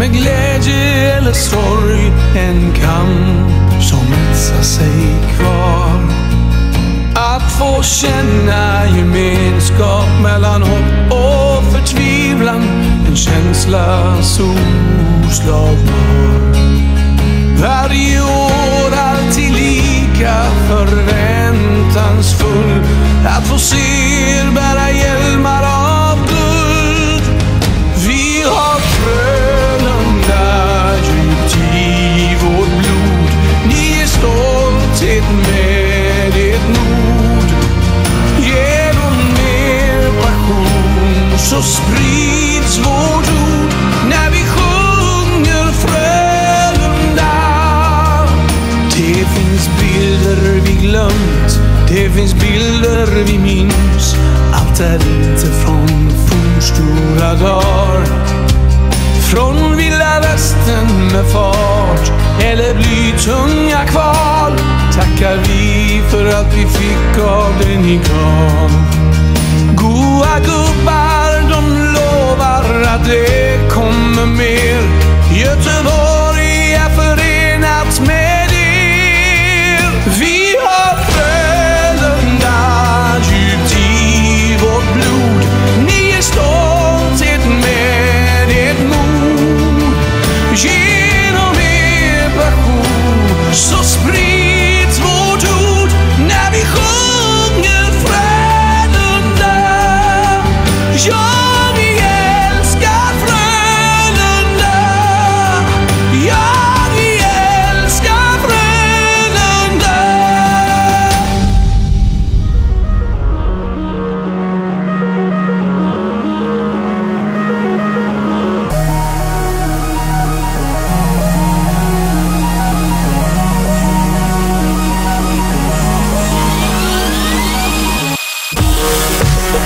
med glädje eller sorg en kamp som etsar sig kvar. Att få känna gemenskap mellan hopp och förtvivlan, en känsla så oslagbar. Varje år alltid lika förväntansfull, att få se er bära hjälmar bilder vi minns. Allt är inte från fornstora dagar. Från vilda västern med fart eller blytunga kval tackar vi för att vi fick av det ni gav. Goa gubbar, de lovar att det kommer mer. Göteborg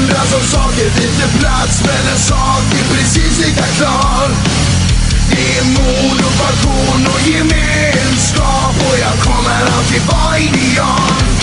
Undrar om saker byter plats Men en sak är precis lika klar. Det är mod och passion och gemenskap Och jag kommer alltid vara ideal.